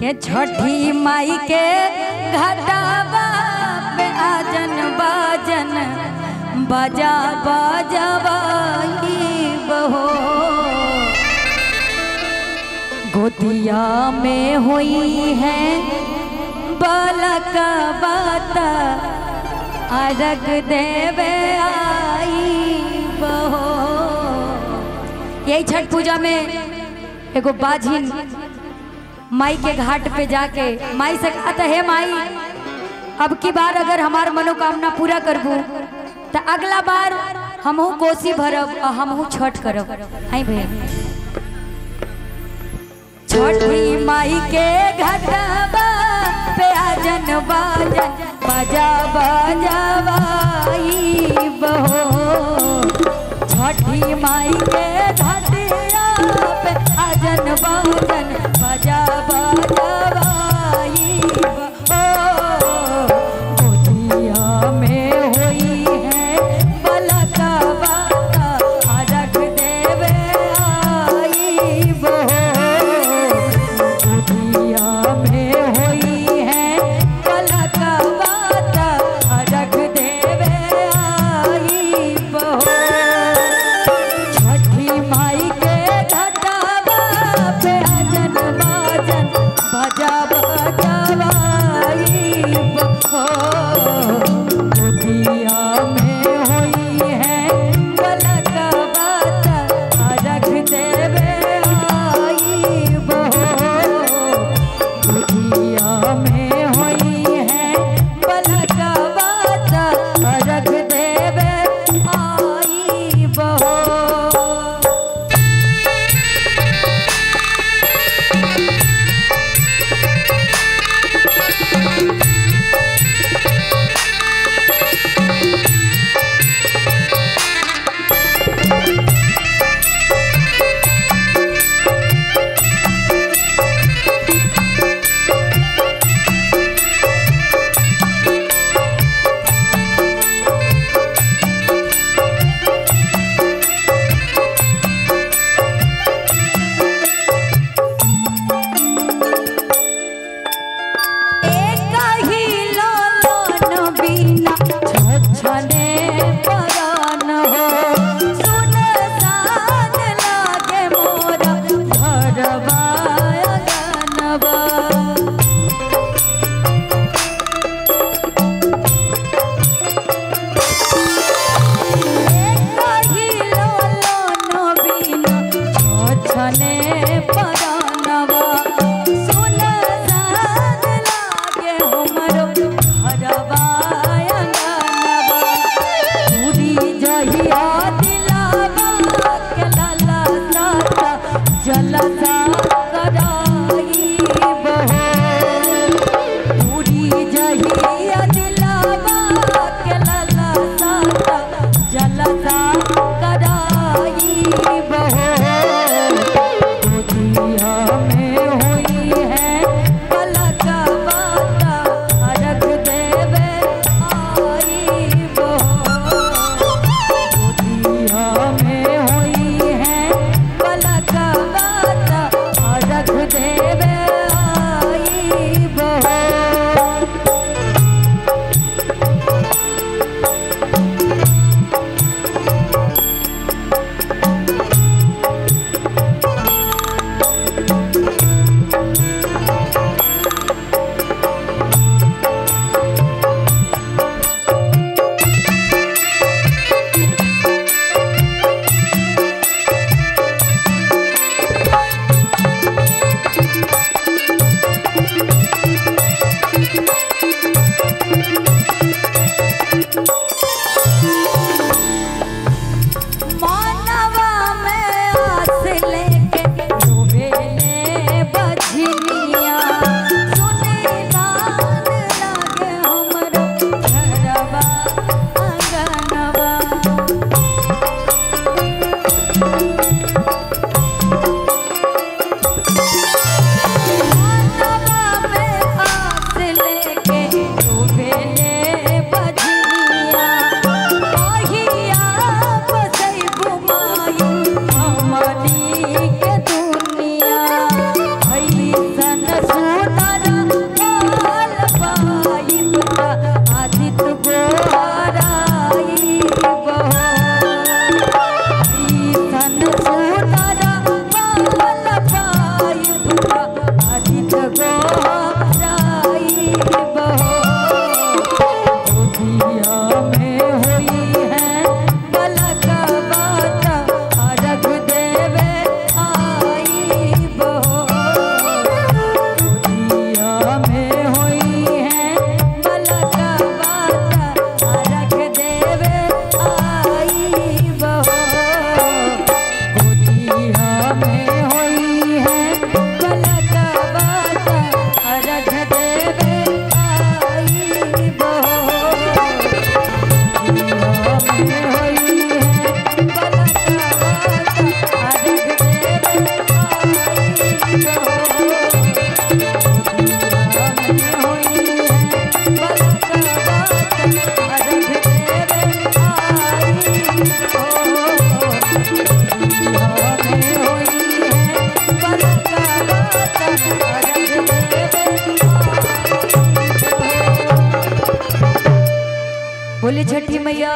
के छठी माई के घटावा पे आजन बाजन, बजा बजवाई बहो। गोदिया में हुई है बालक बात, अरग देवे आई बहो। यही छठ पूजा में एगो बाझिन माई के घाट पे जाके, माई से कहता है माई, अब की बार अगर हमार मनोकामना पूरा करबू तो अगला बार हमहू कोसी भरब और हमहू छठ करब। आई भैया छठी माई के घटबा पे आजन बाजन बजा बजवाई जलसा बोले छठी मैया